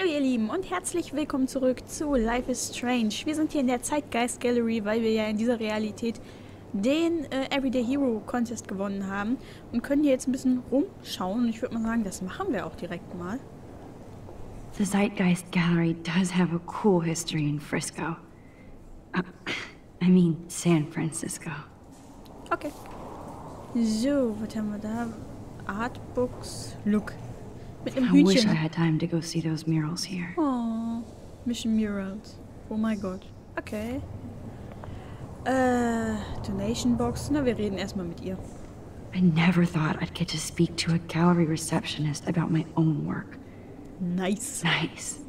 Hallo ihr Lieben und herzlich willkommen zurück zu Life is Strange. Wir sind hier in der Zeitgeist Gallery, weil wir ja in dieser Realität den äh, Everyday Hero Contest gewonnen haben und können hier jetzt ein bisschen rumschauen. Und ich würde mal sagen, das machen wir auch direkt mal. The Zeitgeist Gallery does have a cool history in Frisco. Uh, I mean, San Francisco. Okay. So, was haben wir da? Artbooks. Look. Mit einem I wish I had time to go see those murals here. Oh, Mission Murals. Oh my god. Okay. Äh, Donation Box. Na, wir reden erstmal mit ihr. I never thought I'd get to speak to a gallery receptionist about my own work. Nice. Nice.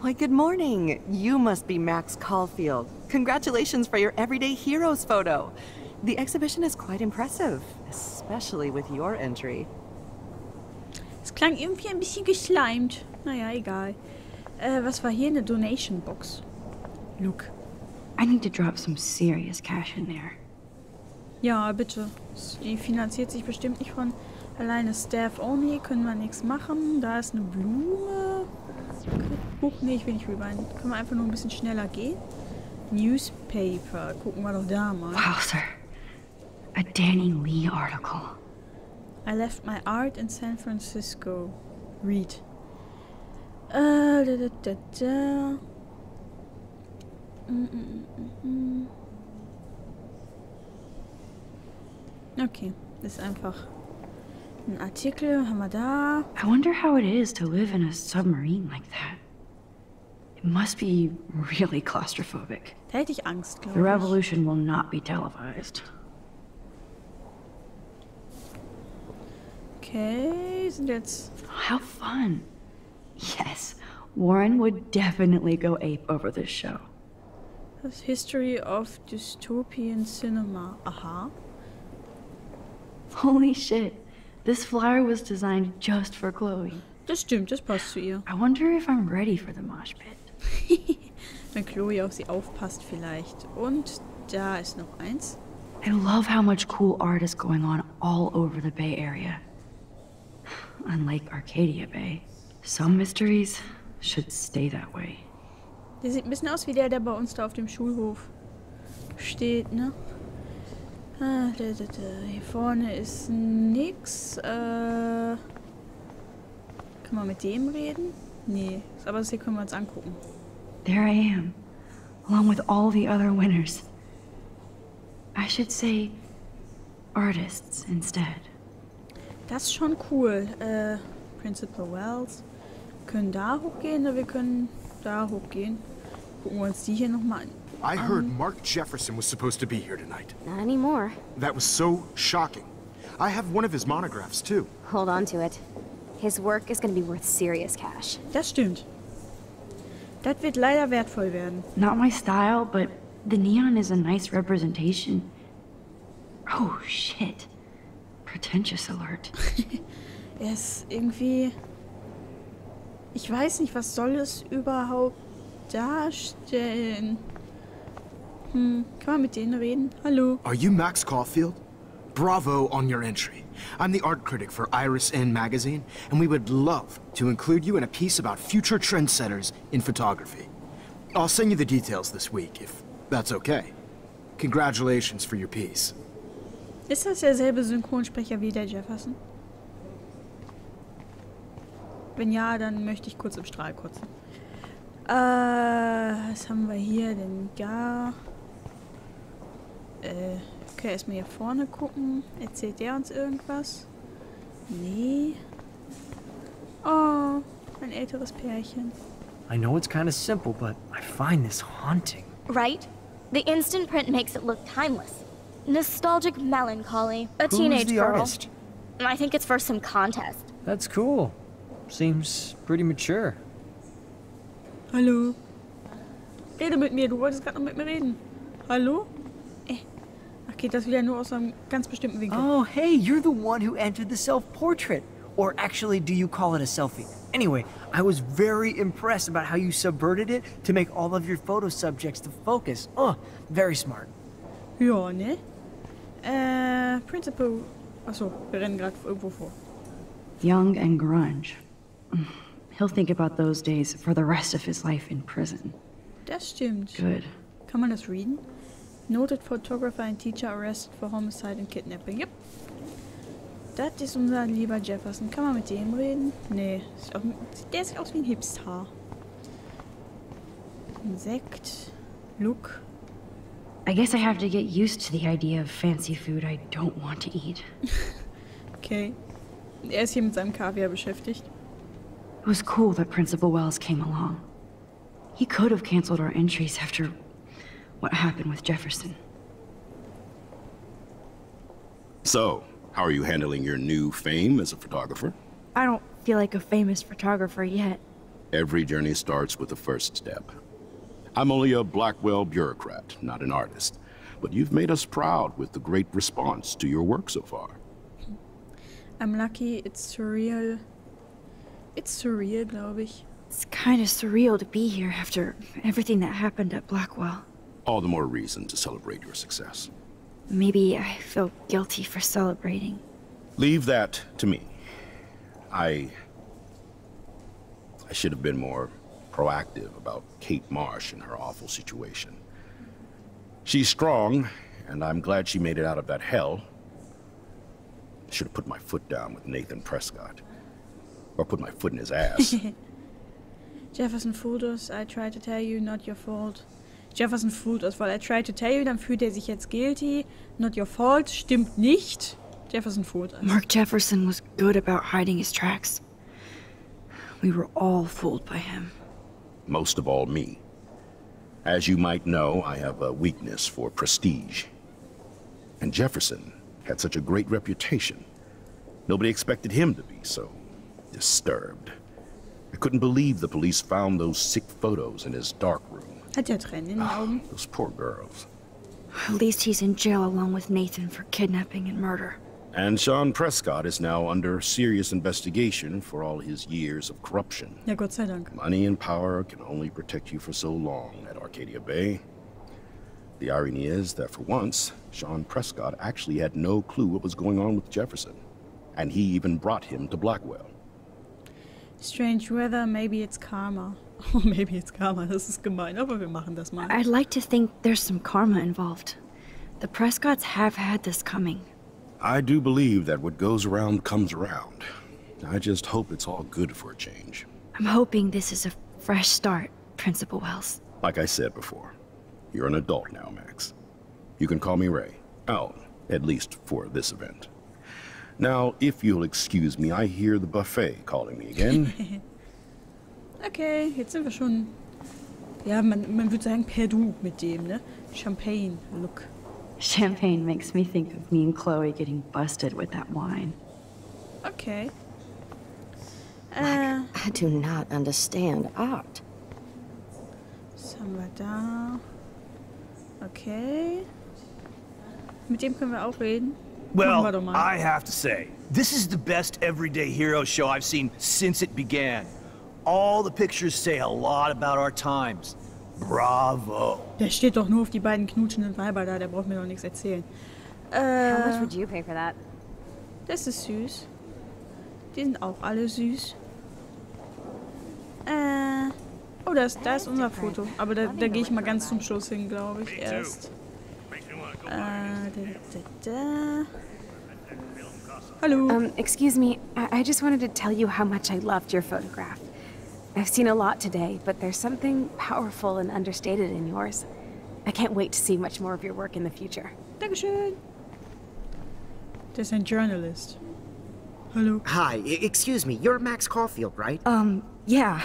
Why, good morning. You must be Max Caulfield. Congratulations for your Everyday Heroes photo. The exhibition is quite impressive, especially with your entry. Es klang irgendwie ein bisschen geschleimt. Naja, egal. Äh, was war hier? Eine Donation Box. Look. I need to drop some serious cash in there. Ja, bitte. Die finanziert sich bestimmt nicht von alleine Staff only. Können wir nichts machen. Da ist eine Blume. Huch, nee, ich will nicht rüber. Können wir einfach nur ein bisschen schneller gehen? Newspaper. Gucken wir doch da mal. Wow, sir. A Danny Lee article. I left my art in San Francisco. Read. Äh, da, da, da, da. Mm, mm, mm, mm. Okay, ist einfach ein Artikel. Haben wir da. I wonder how it is to live in a submarine like that. It must be really claustrophobic. Da hätte ich Angst, The glaube ich. revolution will not be televised. Okay, sind jetzt. How fun. Yes, Warren would definitely go ape over this show. Das History of Dystopian Cinema. Aha. Holy shit. This flyer was designed just for Chloe. Das stimmt, das passt zu ihr. I wonder if I'm ready for the mosh pit. Wenn Chloe auf sie aufpasst, vielleicht. Und da ist noch eins. I love how much cool art is going on all over the Bay Area. Unlike Arcadia Bay, some mysteries should stay that way. Der sieht ein bisschen aus wie der, der bei uns da auf dem Schulhof steht, ne? Ah, da, da, da. Hier vorne ist nix. Äh, kann man mit dem reden? Nee, aber das hier können wir uns angucken. There I am, along with all the other winners. I should say artists instead. Das ist schon cool. Äh, Principal Wells. Wir können da hochgehen oder wir können da hochgehen. Gucken wir uns die hier nochmal an. I heard Mark Jefferson was supposed to be here tonight. Not anymore. That was so shocking. I have one of his monographs, too. Hold on to it. His work is gonna be worth serious cash. Das stimmt. Das wird leider wertvoll werden. Not my style, but the neon is a nice representation. Oh shit. Pretentious alert. Er ist irgendwie. Ich weiß nicht, was soll es überhaupt darstellen? Hm, kann man mit denen reden? Hallo? Are you Max Caulfield? Bravo on your entry. I'm the art critic for Iris N magazine, and we would love to include you in a piece about future trendsetters in photography. I'll send you the details this week, if that's okay. Congratulations for your piece. Ist das derselbe Synchronsprecher wie der Jefferson? Wenn ja, dann möchte ich kurz im Strahl kotzen. Äh, was haben wir hier denn da? Äh, okay, erstmal hier vorne gucken. Erzählt der uns irgendwas? Nee. Oh, ein älteres Pärchen. I know it's kind of simple, but I find this haunting. Right? The instant print makes it look timeless. Nostalgic melancholy. A Who's teenage the girl. artist? I think it's for some contest. That's cool. Seems pretty mature. Hallo? Rede mit mir, du wolltest gerade noch mit mir reden. Hallo? Eh. Ach, geht das wieder nur aus einem ganz bestimmten Winkel? Oh, hey, you're the one who entered the self-portrait. Or actually, do you call it a selfie? Anyway, I was very impressed about how you subverted it to make all of your photo subjects the focus. Oh, very smart. Ja, ne? Äh, Principal. Achso, wir rennen gerade irgendwo vor. Young and grunge. He'll think about those days for the rest of his life in prison. Das stimmt. Good. Kann man das readen? Noted photographer and teacher arrested for homicide and kidnapping. Yep. Das ist unser lieber Jefferson. Kann man mit dem reden? Nee. Der sieht aus wie ein Hipster. Insekt. Look. I guess I have to get used to the idea of fancy food I don't want to eat. Okay. Er ist hier mit seinem Kaviar beschäftigt. It was cool that Principal Wells came along. He could have canceled our entries after what happened with Jefferson. So, how are you handling your new fame as a photographer? I don't feel like a famous photographer yet. Every journey starts with the first step. I'm only a Blackwell bureaucrat, not an artist. But you've made us proud with the great response to your work so far. I'm lucky. It's surreal. It's surreal, glaube ich. It's kind of surreal to be here after everything that happened at Blackwell. All the more reason to celebrate your success. Maybe I feel guilty for celebrating. Leave that to me. I... I should have been more proactive about Kate Marsh and her awful situation. She's strong, and I'm glad she made it out of that hell. I should have put my foot down with Nathan Prescott. Or put my foot in his ass. Jefferson fooled us. I tried to tell you, not your fault. Jefferson fooled us, weil I tried to tell you, dann fühlt er sich jetzt guilty. Not your fault. Stimmt nicht. Jefferson fooled us. Mark Jefferson was good about hiding his tracks. We were all fooled by him. Most of all, me. As you might know, I have a weakness for prestige. And Jefferson had such a great reputation. Nobody expected him to be so disturbed. I couldn't believe the police found those sick photos in his dark room. Hat Tränen in? Ah, those poor girls. At least he's in jail along with Nathan for kidnapping and murder. And Sean Prescott is now under serious investigation for all his years of corruption. Ja, Gott sei Dank. Money and power can only protect you for so long at Arcadia Bay. The irony is that for once, Sean Prescott actually had no clue what was going on with Jefferson. And he even brought him to Blackwell. Strange weather, maybe it's karma. Oh, maybe it's karma, das ist gemein, aber wir machen das mal. I'd like to think there's some karma involved. The Prescotts have had this coming. I do believe that what goes around comes around. I just hope it's all good for a change. I'm hoping this is a fresh start, Principal Wells. Like I said before, you're an adult now, Max. You can call me Ray. Oh, at least for this event. Now, if you'll excuse me, I hear the buffet calling me again. Okay, jetzt sind wir schon. Ja, man, man würde sagen per Du mit dem, ne? Champagne, look. Champagne makes me think of me and Chloe getting busted with that wine. Okay. Äh, I do not understand art. was haben? Okay. Mit dem können wir auch reden. Machen wir doch Well. I have to say, this is the best everyday hero show I've seen since it began. All the pictures say a lot about our times. Bravo. Der steht doch nur auf die beiden knutschenden Weiber da, der braucht mir doch nichts erzählen. How much Äh, would you pay for that? das ist süß. Die sind auch alle süß. Äh. Oh, da ist, da ist unser Foto. Aber da, da gehe ich mal ganz zum Schluss hin, glaube ich, erst. Äh, da, da, da. Hallo. Um, excuse me, I, I just wanted to tell you how much I loved your photograph. I've seen a lot today, but there's something powerful and understated in yours. I can't wait to see much more of your work in the future. Dankeschön. Der ist ein Journalist. Hello. Hi, excuse me, you're Max Caulfield, right? Um, yeah.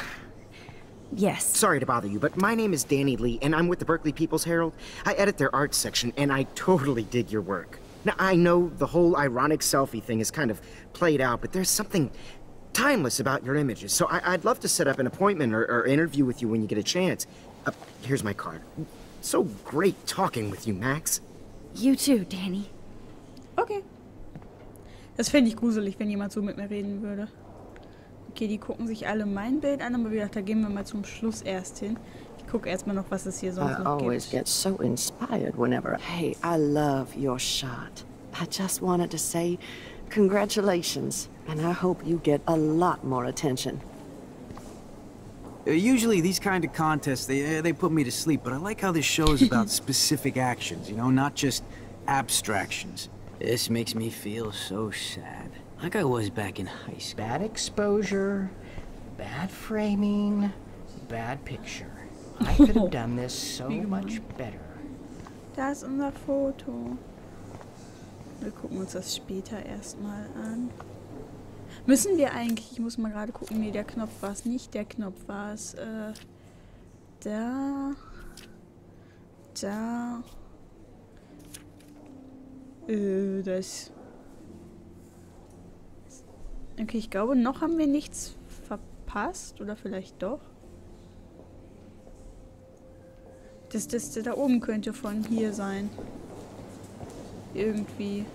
Yes. Sorry to bother you, but my name is Danny Lee, and I'm with the Berkeley People's Herald. I edit their art section, and I totally dig your work. Now, I know the whole ironic selfie thing is kind of played out, but there's something timeless about your images, so I- I'd love to set up an appointment or, or interview with you when you get a chance. Uh, here's my card. So great talking with you, Max. You too, Danny. Okay. Das fände ich gruselig, wenn jemand so mit mir reden würde. Okay, die gucken sich alle mein Bild an, aber wie gesagt, da gehen wir mal zum Schluss erst hin. Ich gucke erstmal noch, was es hier sonst I noch always gibt. get so inspired whenever. Hey, I love your shot. I just wanted to say congratulations, and I hope you get a lot more attention. Uh, Usually these kind of contests, they, uh, they put me to sleep, but I like how this show is about specific actions, you know, not just abstractions. This makes me feel so sad. Like I was back in high school. Bad exposure, bad framing, bad picture. I could have done this so much better. Da ist unser Foto. Wir gucken uns das später erstmal an. Müssen wir eigentlich, ich muss mal gerade gucken, nee, der Knopf war es nicht, der Knopf war es, äh, da, da, äh, das, okay, ich glaube, noch haben wir nichts verpasst, oder vielleicht doch. Das, das da oben könnte von hier sein. Irgendwie.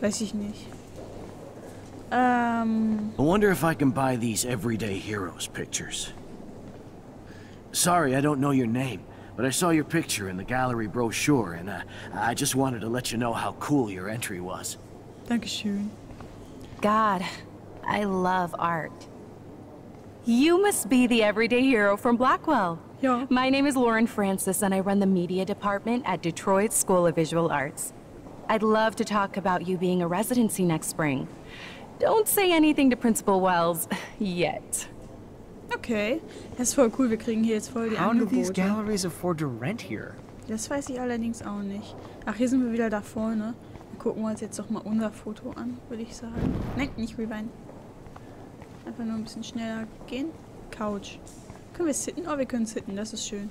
Weiß ich nicht. Ähm. I wonder if I can buy these Everyday Heroes pictures. Sorry, I don't know your name, but I saw your picture in the gallery brochure, and uh, I just wanted to let you know how cool your entry was. Thank you, Dankeschön. God, I love art. You must be the everyday hero from Blackwell. Yeah. My name is Lauren Francis, and I run the media department at Detroit School of Visual Arts. I'd love to talk about you being a residency next spring. Don't say anything to Principal Wells yet. Okay. Das ist voll cool, wir kriegen hier jetzt voll die How do these galleries afford to rent here? Das weiß ich allerdings auch nicht. Ach, hier sind wir wieder da vorne. Dann gucken wir uns jetzt doch mal unser Foto an, würde ich sagen. Nein, nicht rewind. Einfach nur ein bisschen schneller gehen. Couch. Können wir sitten? Oh, wir können sitten, das ist schön.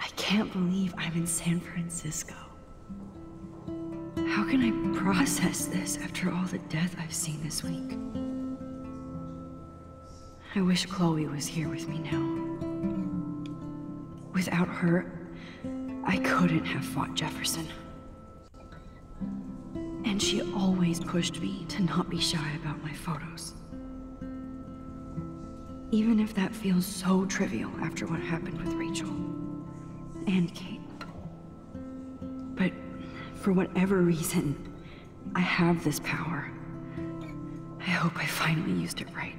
I can't believe I'm in San Francisco. How can I process this after all the death I've seen this week? I wish Chloe was here with me now. Without her, I couldn't have fought Jefferson. And she always pushed me to not be shy about my photos. Even if that feels so trivial after what happened with Rachel and Kate. But for whatever reason, I have this power. I hope I finally used it right.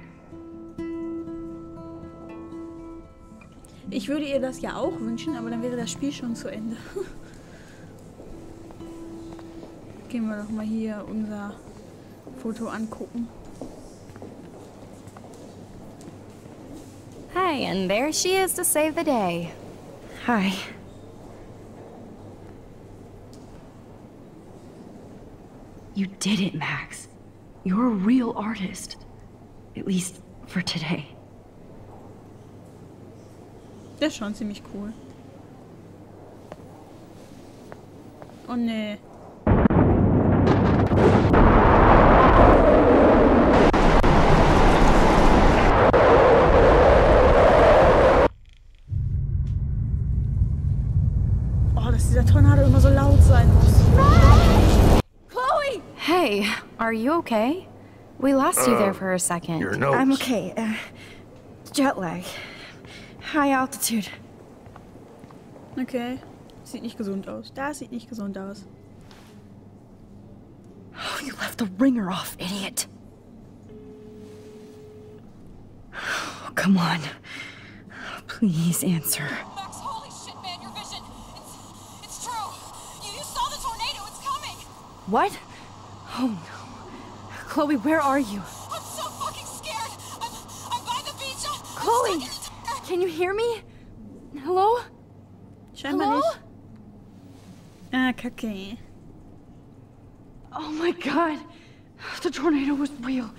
Ich würde ihr das ja auch wünschen, aber dann wäre das Spiel schon zu Ende. Gehen wir doch mal hier unser Foto angucken. Hi, and there she is to save the day. Hi. You did it, Max. You're a real artist. At least for today. Das ist schon ziemlich cool. Oh nee. Okay? We lost you there for a second. Your notes. I'm okay. Uh, jet lag. High altitude. Okay. Sieht nicht gesund aus. Das sieht nicht gesund aus. Oh, you left the ringer off, idiot. Oh, come on. Please answer. Max, holy shit, man, your vision. It's, it's true. You, you saw the tornado. It's coming. What? Oh no. Chloe, where are you? I'm so fucking scared. I'm, I'm by the beach. I'm, Chloe! I'm stuck in Can you hear me? Hello? Scheinbar Hello? nicht. Ah, kacke. Oh my god. The tornado was real.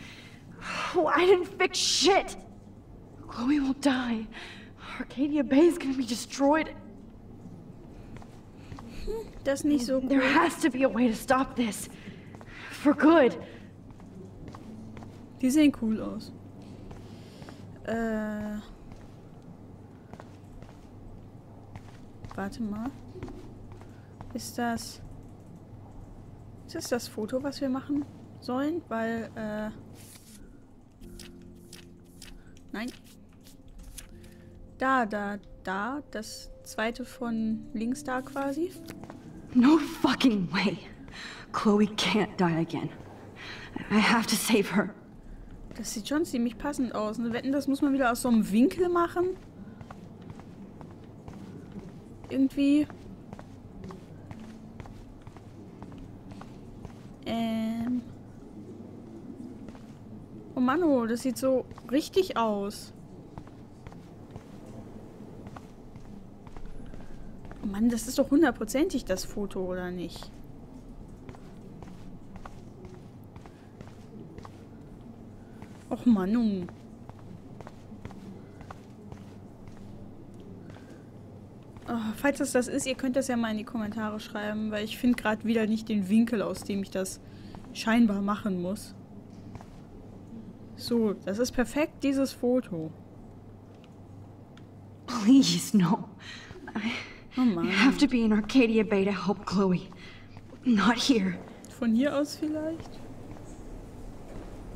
Oh, I didn't fix shit. Chloe will die. Arcadia Bay is gonna be destroyed. Das ist nicht so There has to be a way to stop this. For good. Die sehen cool aus. Äh. Warte mal. Ist das. Ist das das Foto, was wir machen sollen? Weil, äh. Nein. Da, da, da. Das zweite von links da quasi. No fucking way. Chloe can't die again. I have to save her. Das sieht schon ziemlich passend aus. Ne? Wetten, das muss man wieder aus so einem Winkel machen? Irgendwie. Ähm. Oh Mann, oh, das sieht so richtig aus. Oh Mann, das ist doch hundertprozentig das Foto, oder nicht? Mann, oh. Oh, falls das das ist, ihr könnt das ja mal in die Kommentare schreiben, weil ich finde gerade wieder nicht den Winkel, aus dem ich das scheinbar machen muss. So, das ist perfekt, dieses Foto. Please, no. I, Oh Mann. I have to be in Arcadia Bay to help Chloe. Not here. Von hier aus vielleicht?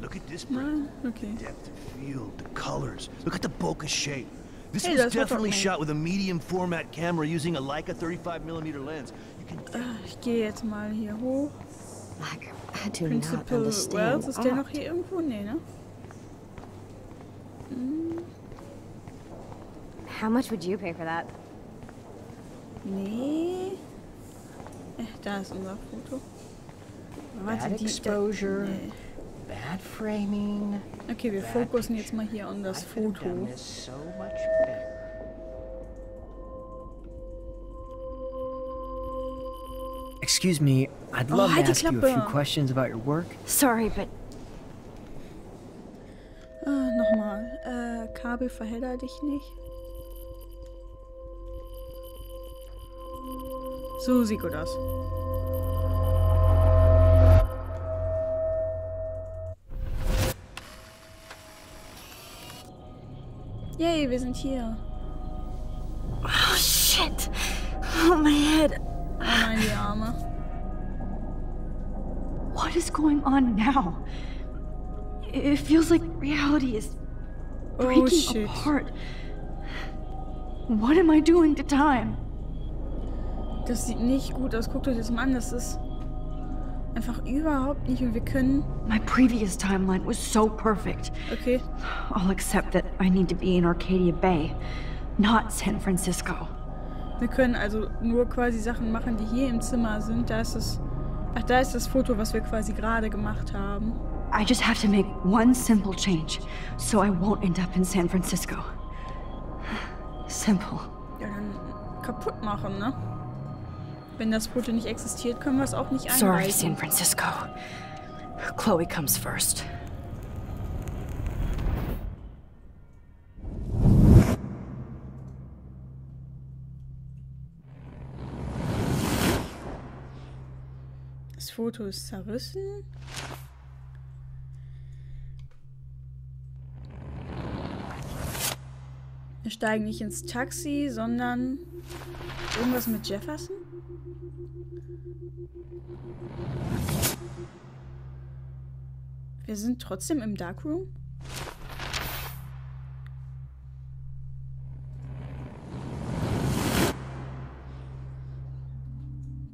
Look at this Nein? Okay. depth of field, the colors. Look at the bokeh shape. This Hey, was definitely shot with a medium format camera using a Leica 35mm lens. You can Äh, Ich gehe jetzt mal hier hoch. I do not understand Wells, ist der art. noch hier irgendwo? Nee, ne? Hm, How much would you pay for that? nee. Äh, da ist unser Foto. Warte, Bad die- da- exposure, nee. Bad framing. Okay, wir fokussen jetzt mal hier an das Foto. Excuse me, I'd Oh, love halt to die ask you a few questions about your work. Sorry, but Ah, nochmal. Äh, Kabel verheller dich nicht. So sieht gut aus. Yay, wir sind hier. oh shit. Oh my head. Oh nein, die Arme. What is going on now? It feels like reality is Oh breaking shit. apart. What am I doing to time? Das sieht nicht gut aus. Guckt euch das mal an. Das ist einfach überhaupt nicht. Und wir können. My previous timeline was so perfect. Okay. I'll accept that I need to be in Arcadia Bay, not San Francisco. Wir können also nur quasi Sachen machen, die hier im Zimmer sind. Da ist das. Ach, da ist das Foto, was wir quasi gerade gemacht haben. I just have to make one simple change, so I won't end up in San Francisco. Simple. Ja, dann kaputt machen, ne? Wenn das Foto nicht existiert, können wir es auch nicht Sorry, einreichen. San Francisco. Chloe comes first. Das Foto ist zerrissen. Wir steigen nicht ins Taxi, sondern irgendwas mit Jefferson? Wir sind trotzdem im Darkroom?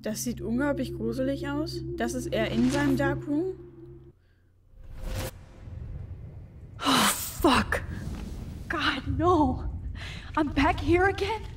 Das sieht unglaublich gruselig aus. Das ist er in seinem Darkroom. Oh, fuck. God, no. I'm back here again?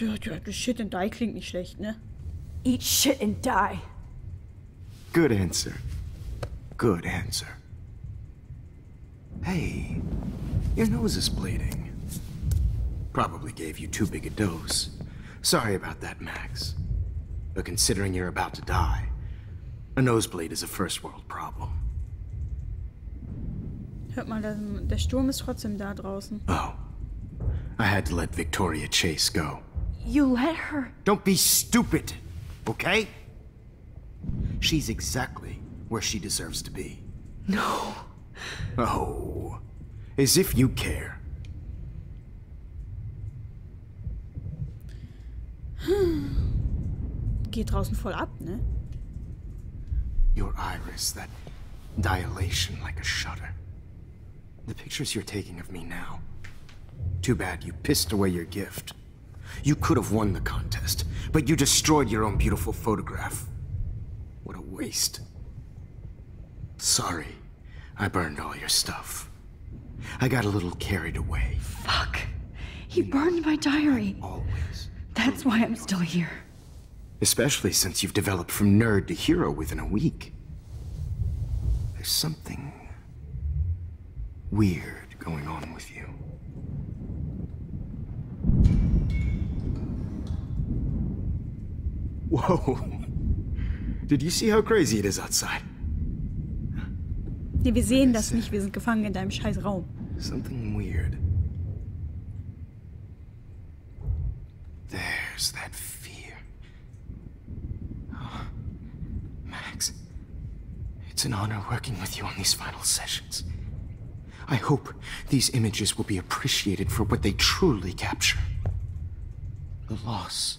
Ja, ja, Shit and die klingt nicht schlecht, ne? Eat shit and die. Good answer. Good answer. Hey, your nose is bleeding. Probably gave you too big a dose. Sorry about that, Max. But considering you're about to die, a nosebleed is a first world problem. Hört mal, der, der Sturm ist trotzdem da draußen. Oh. I had to let Victoria Chase go. You let her. Don't be stupid, okay? She's exactly where she deserves to be. No. Oh, as if you care. Geht draußen voll ab, ne? Your iris, that dilation like a shutter. The pictures you're taking of me now. Too bad you pissed away your gift. You could have won the contest, but you destroyed your own beautiful photograph. What a waste. Sorry, I burned all your stuff. I got a little carried away. Fuck. He burned my diary. Always. That's why I'm still here. Especially since you've developed from nerd to hero within a week. There's something weird going on with you. Whoa. Did you see how crazy it is outside? Nee, wir sehen das nicht. Wir sind gefangen in deinem scheiß Raum. Something weird. There's that fear. Oh, Max, it's an honor working with you on these final sessions. I hope these images will be appreciated for what they truly capture. The loss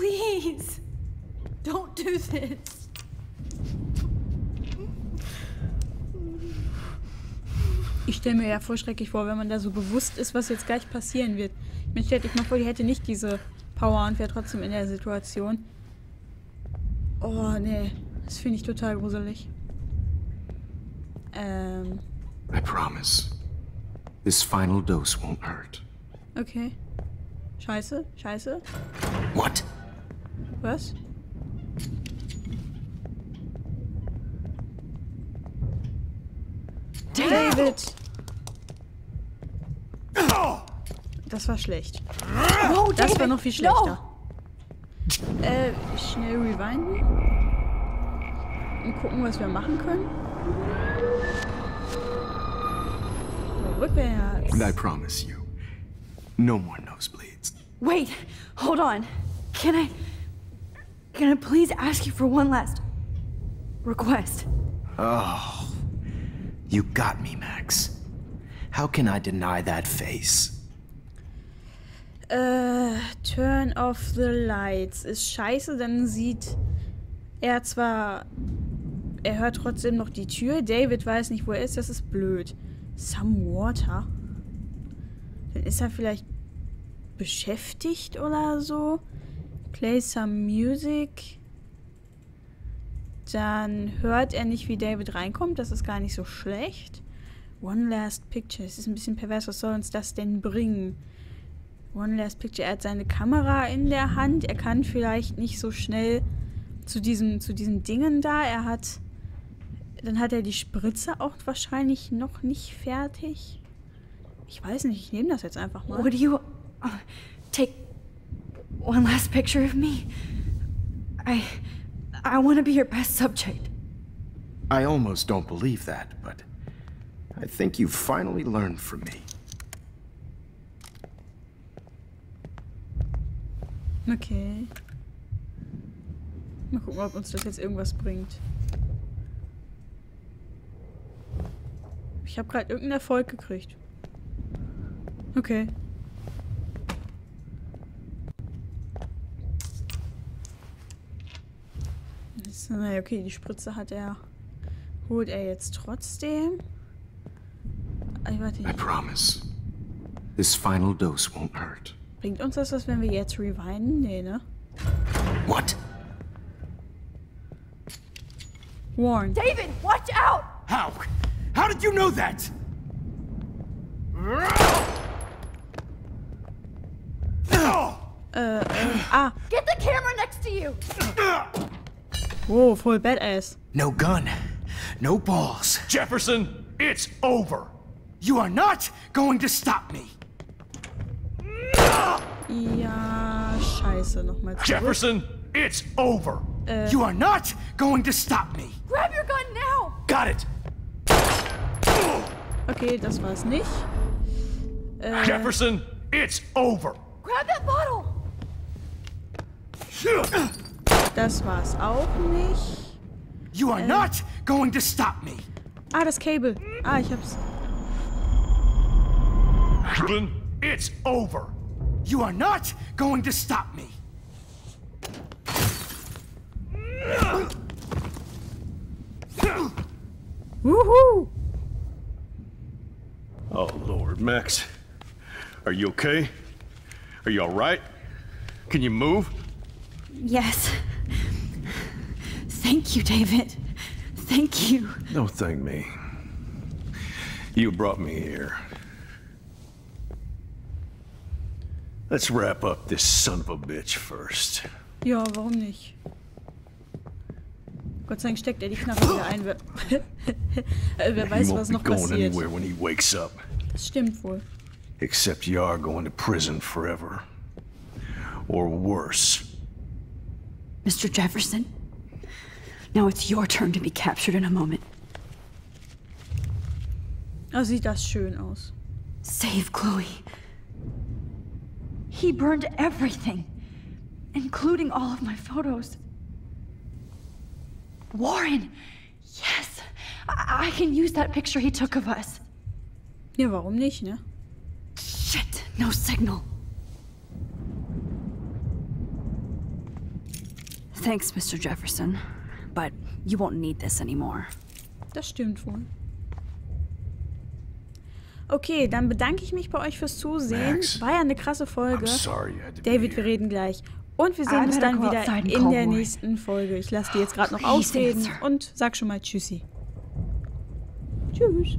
Please, don't do this. Ich stelle mir ja voll schrecklich vor, wenn man da so bewusst ist, was jetzt gleich passieren wird. Ich meine, stellt euch mal vor, die hätte nicht diese Power und wäre trotzdem in der Situation. Oh, nee. Das finde ich total gruselig. Ähm, I promise. This final dose won't hurt. okay. Scheiße, scheiße. What? Was? David! Das war schlecht. No, Das war noch viel schlechter. Äh, schnell rewinden. Und gucken, was wir machen können. Rückwärts. And I promise you, no more nosebleeds. Wait, hold on. Can I. Can I please ask you for one last request? Oh, you got me, Max. How can I deny that face? Äh, turn off the lights. Ist scheiße, dann sieht er zwar. Er hört trotzdem noch die Tür. David weiß nicht, wo er ist. Das ist blöd. Some water. Dann ist er vielleicht beschäftigt oder so. Play some music. Dann hört er nicht, wie David reinkommt. Das ist gar nicht so schlecht. One last picture. Es ist ein bisschen pervers. Was soll uns das denn bringen? One last picture. Er hat seine Kamera in der Hand. Er kann vielleicht nicht so schnell zu diesem, zu diesen Dingen da. Er hat. Dann hat er die Spritze auch wahrscheinlich noch nicht fertig. Ich weiß nicht, ich nehme das jetzt einfach mal. Would you uh, take one last picture of me? I. I want to be your best subject. I almost don't believe that, but I think you've finally learned from me. Okay. Mal gucken, ob uns das jetzt irgendwas bringt. Ich habe gerade irgendeinen Erfolg gekriegt. Okay. Das, naja, okay, die Spritze hat er. Holt er jetzt trotzdem? Ey, warte. I promise. This final dose won't hurt. Bringt uns das was, wenn wir jetzt rewinden? Nee, ne? What? Warn. David, watch out! How? How did you know that? Äh, äh, ah. Get the camera next to you! Whoa, voll badass. No gun. No balls. Jefferson, it's over. You are not going to stop me. Ja, scheiße, nochmal zurück. Jefferson, it's over. Äh, You are not going to stop me. Grab your gun now! Got it. okay, das war's nicht. Äh, Jefferson, it's over. Grab that bottle! Das war's auch nicht. You are Äh. not going to stop me. Ah, das Cable. Ah, ich hab's. Jefferson, it's over. You are not going to stop me. Woohoo! Oh, Lord, Max. Are you okay? Are you all right? Can you move? Yes. Thank you, David. Thank you. Don't thank me. You brought me here. Let's wrap up this son of a bitch first. Ja, warum nicht? Gott sei Dank steckt er die Knarre wieder ein. Wer, Äh, wer weiß, he was won't noch be going passiert. anywhere when he wakes up. Das stimmt wohl. Except you are going to prison forever. Or worse. Mr. Jefferson, now it's your turn to be captured in a moment. Ah, sieht das schön aus. Save Chloe. He burned everything, including all of my photos. Warren! Yes! I, I can use that picture he took of us. Ja, warum nicht, ne? Shit, no signal. Thanks, Mr. Jefferson, but you won't need this anymore. Das stimmt wohl. Okay, dann bedanke ich mich bei euch fürs Zusehen. Max, War ja eine krasse Folge. I'm sorry David, wir reden gleich. Und wir sehen uns dann wieder in der nächsten Folge. Ich lasse die jetzt gerade noch ausreden und sag schon mal Tschüssi. Tschüss.